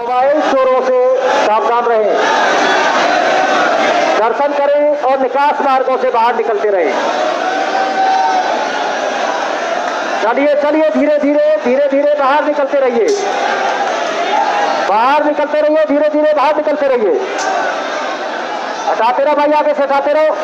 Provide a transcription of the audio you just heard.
Mobile शोरों से सावधान रहें। दर्शन करें और निकास मार्गों से बाहर निकलते रहें। चलिए चलिए, धीरे धीरे धीरे धीरे बाहर निकलते रहिए। बाहर निकलते रहिए, धीरे धीरे बाहर निकलते रहिए। हटाते रहो भाई, आगे से हटाते रहो।